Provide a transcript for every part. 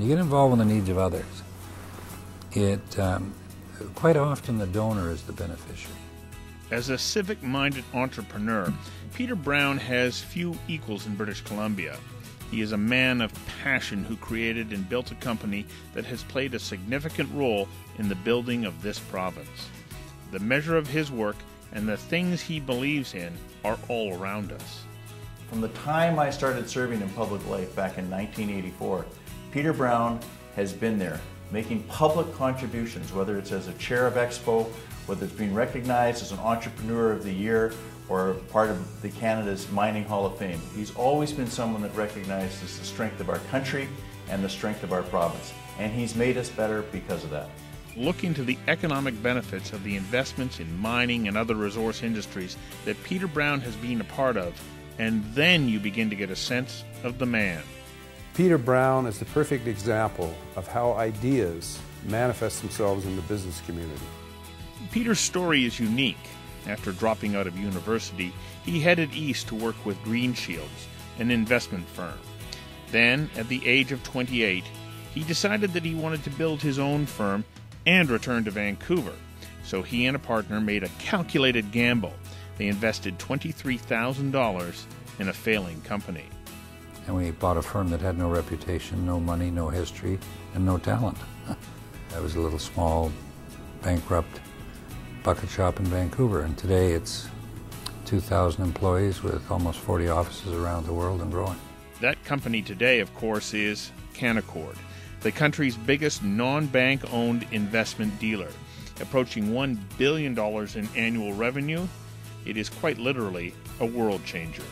you get involved in the needs of others, it um, quite often the donor is the beneficiary. As a civic minded entrepreneur, Peter Brown has few equals in British Columbia. He is a man of passion who created and built a company that has played a significant role in the building of this province. The measure of his work and the things he believes in are all around us. From the time I started serving in public life back in 1984, Peter Brown has been there making public contributions, whether it's as a chair of Expo, whether it's being recognized as an entrepreneur of the year or part of the Canada's Mining Hall of Fame. He's always been someone that recognizes the strength of our country and the strength of our province. And he's made us better because of that. Looking to the economic benefits of the investments in mining and other resource industries that Peter Brown has been a part of, and then you begin to get a sense of the man. Peter Brown is the perfect example of how ideas manifest themselves in the business community. Peter's story is unique. After dropping out of university, he headed east to work with Greenshields, an investment firm. Then, at the age of 28, he decided that he wanted to build his own firm and return to Vancouver. So he and a partner made a calculated gamble. They invested $23,000 in a failing company. And we bought a firm that had no reputation, no money, no history, and no talent. that was a little small, bankrupt bucket shop in Vancouver. And today it's 2,000 employees with almost 40 offices around the world and growing. That company today, of course, is Canaccord, the country's biggest non bank owned investment dealer. Approaching $1 billion in annual revenue, it is quite literally a world changer.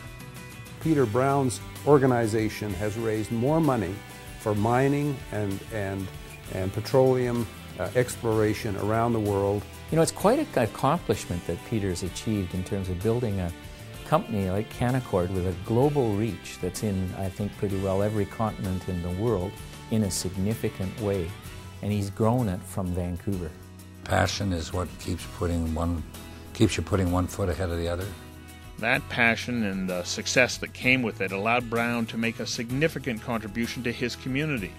Peter Brown's organization has raised more money for mining and, and, and petroleum uh, exploration around the world. You know, it's quite an accomplishment that Peter's achieved in terms of building a company like Canaccord with a global reach that's in, I think, pretty well every continent in the world in a significant way. And he's grown it from Vancouver. Passion is what keeps putting one keeps you putting one foot ahead of the other. That passion and the success that came with it allowed Brown to make a significant contribution to his community.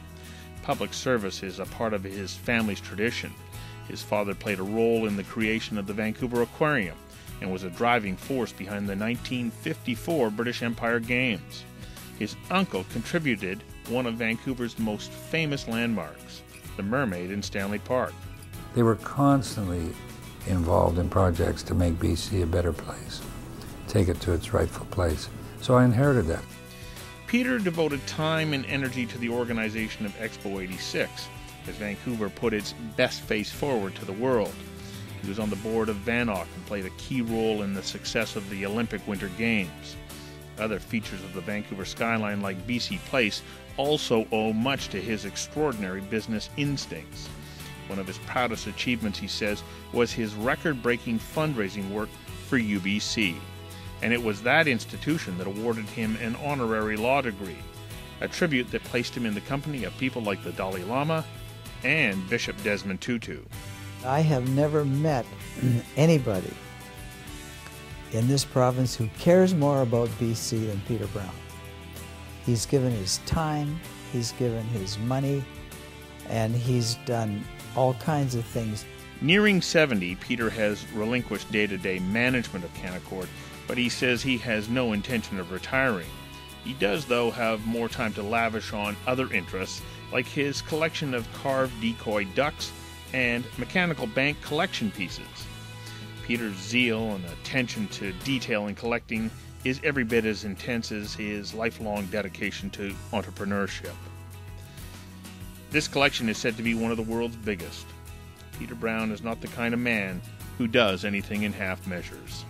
Public service is a part of his family's tradition. His father played a role in the creation of the Vancouver Aquarium and was a driving force behind the 1954 British Empire Games. His uncle contributed one of Vancouver's most famous landmarks, the Mermaid in Stanley Park. They were constantly involved in projects to make BC a better place, take it to its rightful place. So I inherited that. Peter devoted time and energy to the organization of Expo 86 as Vancouver put its best face forward to the world. He was on the board of VANOC and played a key role in the success of the Olympic Winter Games. Other features of the Vancouver skyline, like BC Place, also owe much to his extraordinary business instincts. One of his proudest achievements, he says, was his record breaking fundraising work for UBC. And it was that institution that awarded him an honorary law degree, a tribute that placed him in the company of people like the Dalai Lama and Bishop Desmond Tutu. I have never met anybody in this province who cares more about BC than Peter Brown. He's given his time, he's given his money, and he's done all kinds of things. Nearing 70, Peter has relinquished day to day management of Canaccord, but he says he has no intention of retiring. He does, though, have more time to lavish on other interests, like his collection of carved decoy ducks and mechanical bank collection pieces. Peter's zeal and attention to detail in collecting is every bit as intense as his lifelong dedication to entrepreneurship. This collection is said to be one of the world's biggest. Peter Brown is not the kind of man who does anything in half measures.